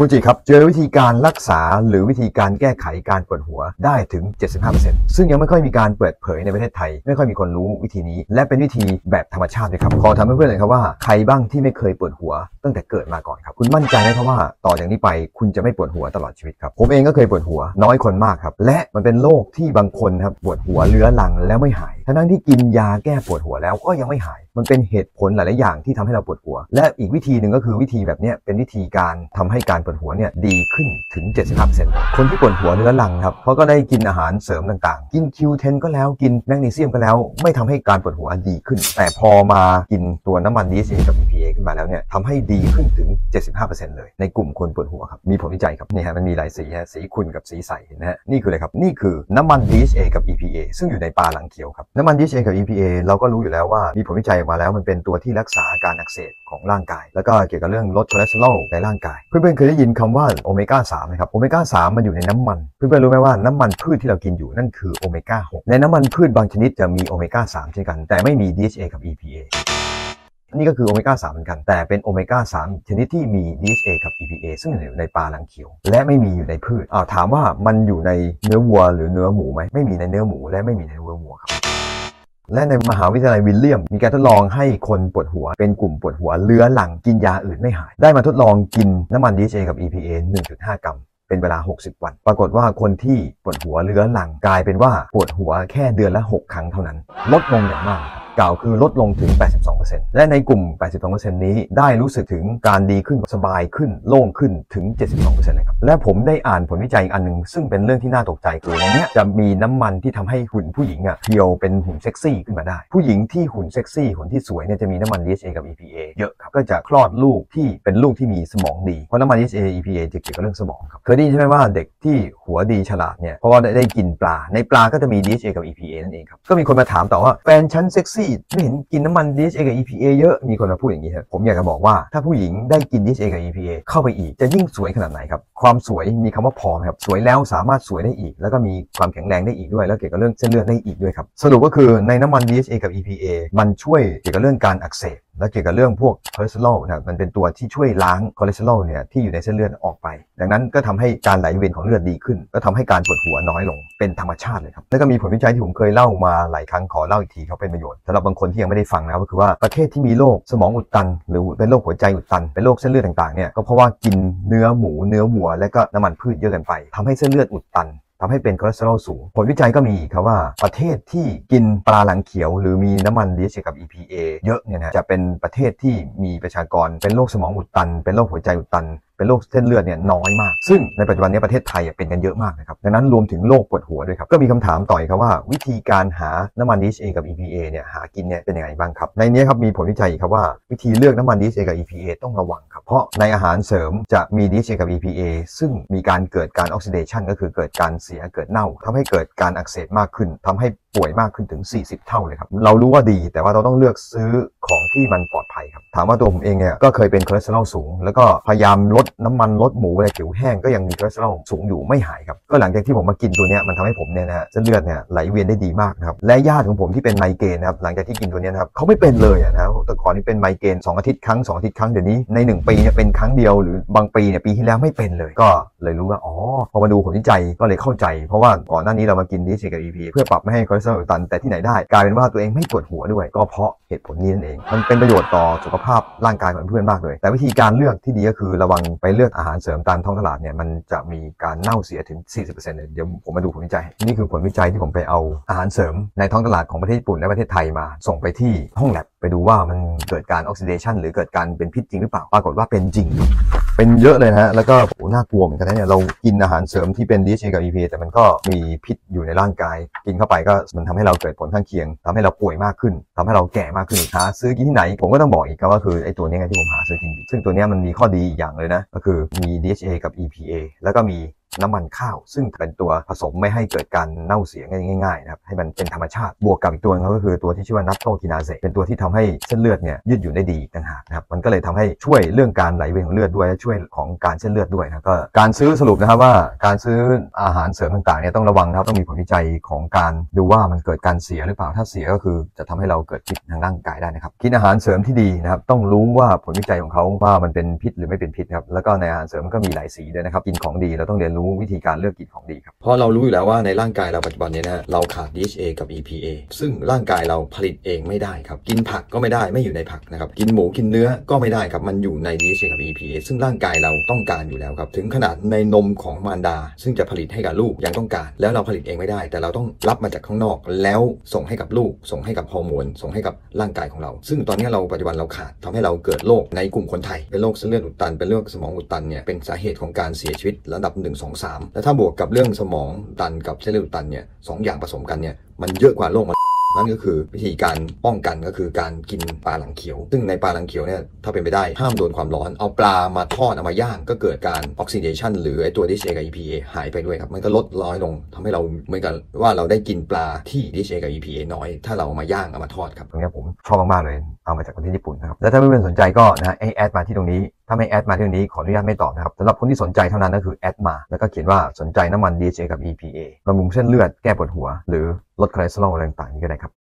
ฟูจิครับเจอวิธีการรักษาหรือวิธีการแก้ไขการปวดหัวได้ถึง 75%ซึ่งยังไม่ค่อยมีการเปิดเผยในประเทศไทย ไม่ค่อยมีคนรู้วิธีนี้ และเป็นวิธีแบบธรรมชาติด้วยครับขอถามเพื่อนๆเลยครับว่าใครบ้างที่ไม่เคยปวดหัว ตั้งแต่เกิดมาก่อนครับ คุณมั่นใจไหมครับว่าต่อจากนี้ไปคุณจะไม่ปวดหัวตลอดชีวิตครับผมเองก็เคยปวดหัวน้อยคนมากครับและมันเป็นโรคที่บางคนครับปวดหัวเรื้อรังแล้วไม่หาย ทั้งที่กินยาแก้ปวดหัวแล้วก็ยังไม่หาย มันเป็นเหตุผลหลายๆอย่างที่ทำให้เราปวดหัว และอีกวิธีหนึ่งก็คือวิธีแบบนี้เป็นวิธีการทำให้การปวดหัวเนี่ยดีขึ้นถึง 75%คนที่ปวดหัวเรื้อรังครับเขาก็ได้กินอาหารเสริมต่างๆ กิน Q10 ก็แล้วกินแมกนีเซียมก็แล้ว ไม่ทำให้การปวดหัวดีขึ้น แต่พอมากินตัวน้ำมัน DHA กับ EPA ขึ้นมาแล้วเนี่ยทำให้ดีขึ้นถึง 75%เลย ในกลุ่มคนปวดหัวครับมีผลวิจัยครับนี่ฮะมันมีหลายสีฮะสีขุ่นกับสีใสเห็นไหมฮะนี่คืออะไรครับนี่คือน้ำมัน DHA กับ EPA ซึ่งอยู่ในปลาหลังเขียวครับน้ำมัน DHA กับ EPA เราก็รู้อยู่แล้วว่ามีผลวิจัยออกมาแล้วมันเป็นตัวที่รักษาการอักเสบของร่างกาย แล้วก็เกี่ยวกับเรื่องลดคอเลสเตอรอลในร่างกาย เพื่อนๆเคยได้ยินคำว่าโอเมก้า3ไหมครับโอเมก้า3มันอยู่ในน้ำมัน เพื่อนๆรู้ไหมว่าน้ำมันพืชที่เรากินอยู่นั่นคือโอเมก้า6ในน้ำมันพืชบางชนิดจะมีโอเมก้า3เช่นกัน แต่ไม่มี DHA กับ EPA นี่ก็คือโอเมก้า3เหมือนกัน แต่เป็นโอเมก้า 3 ชนิดที่มี DHA กับ EPA ซึ่งอยู่ในปลาหลังเขียว และไม่มีอยู่ในพืชอ้าวถามว่ามันอยู่ในเนื้อวัวหรือเนื้อหมูไหมไม่มีในเนื้อหมูและไม่มีในเนื้อวัวครับ และในมหาวิทยาลัยวิลเลียม มีการทดลองให้คนปวดหัว เป็นกลุ่มปวดหัวเลื้อหลังกินยาอื่นไม่หาย ได้มาทดลองกินน้ำมัน DHA กับ EPA 1.5 กรัมเป็นเวลา 60 วัน ปรากฏว่าคนที่ปวดหัวเลื้อรังกลายเป็นว่าปวดหัวแค่เดือนละ 6 ครั้งเท่านั้น ลดลงอย่างมาก ครับกล่าคือลดลงถึง 82%และในกลุ่ม 82%นี้ได้รู้สึกถึงการดีขึ้นสบายขึ้น โล่งขึ้นถึง 72%เลยครับและผมได้อ่านผลวิจัยอีกอันหนึ่งซึ่งเป็นเรื่องที่น่าตกใจคือในนี้จะมีน้ำมันที่ทำให้หุ่นผู้หญิงอะเพียวเป็นหุ่นเซ็กซี่ขึ้นมาได้ ผู้หญิงที่หุ่นเซ็กซี่หุ่นที่สวยเนี่ยจะมีน้ำมัน DHA กับ EPA เยอะครับก็จะคลอดลูกที่เป็นลูกที่มีสมองดีเพราะน้ำมัน DHA EPA จะเกี่ยวกับเรื่องสมองครับเคยได้ยินใช่ไหมว่าเด็กที่หัวดีฉลาดเนี่ยเพราะว่าได้กินปลาในปลาก็จะมี DHA กับ EPA นั่นเองครับก็มีคนมาถามต่อว่าแฟนฉันเซ็กซี่ไม่เห็นกินน้ำมัน DHA กับ EPA เยอะมีคนมาพูดอย่างนี้ครับผมอยากจะบอกว่าถ้าผู้หญิงได้กิน DHA กับ EPA เข้าไปอีกจะยิ่งสวยขนาดไหนครับความสวยมีคำว่าพอไหมครับสวยแล้วสามารถสวยได้อีก แล้วก็มีความแข็งแรงได้อีกด้วย แล้วเกี่ยวกับเรื่องเส้นเลือดได้อีกด้วยครับสรุปก็คือในน้ำมัน DHA กับ EPA มันช่วยเกี่ยวกับเรื่องการอักเสบ และเกี่ยวกับเรื่องพวกคอเลสเตอรอลนะมันเป็นตัวที่ช่วยล้างคอเลสเตอรอลเนี่ยที่อยู่ในเส้นเลือดออกไป ดังนั้นก็ทำให้การไหลเวียนของเลือดดีขึ้น ก็ทำให้การปวดหัวน้อยลงเป็นธรรมชาติเลยครับแล้วก็มีผลวิจัยที่ผมเคยเล่ามาหลายครั้งขอเล่าอีกทีเผื่อเป็นประโยชน์สำหรับบางคนที่ยังไม่ได้ฟังนะครับก็คือว่าประเทศที่มีโรคสมองอุดตัน หรือเป็นโรคหัวใจอุดตันเป็นโรคเส้นเลือดต่างๆเนี่ยก็เพราะว่ากินเนื้อหมูเนื้อวัว และก็น้ำมันพืชเยอะเกินไปทำให้เส้นเลือดอุดตัน ทำให้เป็นคอเลสเตอรอลสูง ผลวิจัยก็มีครับว่าประเทศที่กินปลาหลังเขียว หรือมีน้ำมัน DHA กับ EPA เยอะเนี่ยนะจะเป็นประเทศที่มีประชากรเป็นโรคสมองอุดตัน เป็นโรคหัวใจอุดตัน เป็นโรคเส้นเลือดเนี่ยน้อยมาก ซึ่งในปัจจุบันนี้ประเทศไทยเป็นกันเยอะมากนะครับดังนั้นรวมถึงโรคปวดหัวด้วยครับก็มีคำถามต่อยครับว่า วิธีการหาน้ำมัน DHA กับ EPA เนี่ยหากินเนี่ยเป็นยังไงบ้างครับในนี้ครับมีผลวิจัยครับว่าวิธีเลือกน้ำมัน DHA กับ EPA ต้องระวังครับเพราะในอาหารเสริมจะมี DHA กับ EPA ซึ่งมีการเกิดการออกซิเดชันก็คือเกิดการเสียเกิดเน่าทำให้เกิดการอักเสบมากขึ้นทำให้ป่วยมากขึ้นถึง 40 เท่าเลยครับเรารู้ว่าดีแต่ว่าเราต้องเลือกซื้อของที่มันปลอดภัยครับ ถามว่าตัวผมเองเนี่ยก็เคยเป็นคอเลสเตอรอลสูง แล้วก็พยายามลดน้ำมันลดหมูอะไรผิวแห้งก็ยังมีคอเลสเตอรอลสูงอยู่ไม่หายครับก็หลังจากที่ผมมากินตัวเนี้ยมันทำให้ผมเนี่ยนะฮะเส้นเลือดเนี่ยไหลเวียนได้ดีมากนะครับและญาติของผมที่เป็นไมเกรนนะครับหลังจากที่กินตัวเนี้ยนะครับเขาไม่เป็นเลยอะนะครับแต่ก่อนนี่เป็นไมเกรน2อาทิตย์ครั้ง2อาทิตย์ครั้งเดี๋ยวนี้ใน 1 ปีเนี่ยเป็นครั้งเดียวหรือบางปีเนี่ยปีที่แล้วไม่เป็นเลย ก็เลยรู้ว่าอ๋อพอมาดูผลวิจัยก็เลยเข้าใจ เพราะว่าก่อนหน้านี้เรามากิน DHA กับ EPA เพื่อปรับไม่ให้คอเลสเตอรอลตันแต่ที่ไหนได้กลายเป็นว่าตัวเองไม่ปวดหัวด้วย ก็เพราะเหตุผลนี้นั่นเอง มันเป็นประโยชน์ต่อสุขภาพาพร่างกายของเพื่อนมากเลย แต่วิธีการเลือกที่ดีก็คือระวังไปเลือกอาหารเสริมตามท้องตลาดเนี่ยมันจะมีการเน่าเสียถึง 40%เลยเดี๋ยวผมมาดูผลวิจัย นี่คือผลวิจัยที่ผมไปเอาอาหารเสริมในท้องตลาดของประเทศญี่ปุ่นและประเทศไทยมา ส่งไปที่ห้องแลบไปดูว่ามันเกิดการออกซิเดชันหรือเกิดการเป็นพิษจริงหรือเปล่าปรากฏว่าเป็นจริง เป็นเยอะเลยนะฮะแล้วก็ น่ากลัวเหมือนกันนะเนี่ยเรากินอาหารเสริมที่เป็น DHA กับ EPA แต่มันก็มีพิษอยู่ในร่างกาย กินเข้าไปก็มันทำให้เราเกิดผลข้างเคียงทำให้เราป่วยมากขึ้นทำให้เราแก่มากขึ้นหาซื้อกินที่ไหน ผมก็ต้องบอกอีกครับว่าคือไอ้ตัวนี้ที่ผมหาซื้อกินซึ่งตัวเนี้ยมันมีข้อดีอีกอย่างเลยนะ ก็คือมี DHA กับ EPA แล้วก็มี น้ำมันข้าว ซึ่งเป็นตัวผสมไม่ให้เกิดการเน่าเสียง่ายๆนะครับให้มันเป็นธรรมชาติบวกกับอีกตัวนึงก็คือตัวที่ชื่อว่านัตโตกินาเซเป็นตัวที่ทำให้เส้นเลือดเนี่ยยืดหยุ่นได้ดีต่างหากนะครับมันก็เลยทำให้ช่วยเรื่องการไหลเวียนของเลือดด้วยและช่วยของการเส้นเลือดด้วยนะก็การซื้อสรุปนะครับว่าการซื้ออาหารเสริมต่างๆเนี่ยต้องระวังนะครับต้องมีผลวิจัยของการดูว่ามันเกิดการเสียหรือเปล่าถ้าเสียก็คือจะทำให้เราเกิดพิษทางร่างกายได้นะครับกินอาหารเสริมที่ดีนะครับต้องรู้ว่าผลวิจัยของเขาว่ามันเป็นพิษหรือไม่เป็นพิษครับแล้วก็ในอาหารเสริมก็มีหลายสีด้วยนะครับกินของดีเราต้องเรียนรู้วิธีการเลือกกินของดีครับ เพราะเรารู้อยู่แล้วว่าในร่างกายเราปัจจุบันนี้นะเราขาด DHA กับ EPA ซึ่งร่างกายเราผลิตเองไม่ได้ครับกินผักก็ไม่ได้ไม่อยู่ในผักนะครับกินหมูกินเนื้อก็ไม่ได้ครับมันอยู่ใน DHA กับ EPA ซึ่งร่างกายเราต้องการอยู่แล้วครับถึงขนาดในนมของมารดา ซึ่งจะผลิตให้กับลูกยังต้องการ แล้วเราผลิตเองไม่ได้ แต่เราต้องรับมาจากข้างนอก แล้วส่งให้กับลูก ส่งให้กับฮอร์โมนส่งให้กับร่างกายของเรา ซึ่งตอนนี้เราปัจจุบันเราขาดทำให้เราเกิดโรคในกลุ่มคนไทยเป็นโรคเส้นเลือดอุดตันเป็นโรคสมองอุดตันเนี่ยเป็นสาเหตุของการเสียชีวิตระดับ1 2 3 แล้วถ้าบวกกับเรื่องสมองตันกับเส้นเลือดตันเนี่ยสองอย่างผสมกันเนี่ยมันเยอะกว่าโรคมะนั่นก็คือวิธีการป้องกันก็คือการกินปลาหลังเขียว ซึ่งในปลาหลังเขียวเนี่ยถ้าเป็นไปได้ห้ามโดนความร้อน เอาปลามาทอดเอามาย่าง ก็เกิดการออกซิเดชันหรือไอตัว DHA กับ EPA หายไปด้วยครับ มันก็ลดน้อยลงทำให้เราเหมือนกันว่าเราได้กินปลาที่ DHA กับ EPA น้อย ถ้าเราเอามาย่างเอามาทอดครับตรงนี้ผมชอบมากๆเลย เอามาจากประเทศญี่ปุ่นนะครับ แล้วถ้าเพื่อนๆสนใจก็นะให้แอดมาที่ตรงนี้ ถ้าไม่แอดมาที่ตรงนี้ขออนุญาตไม่ตอบนะครับสำหรับคนที่สนใจเท่านั้นก็คือแอดมา แล้วก็เขียนว่าสนใจน้ำมัน DHA กับ EPA บำรุงเส้นเลือดแก้ปวดหัว หรือลดคอเลสเตอรอลอะไรต่างๆนี้ก็ได้ครับ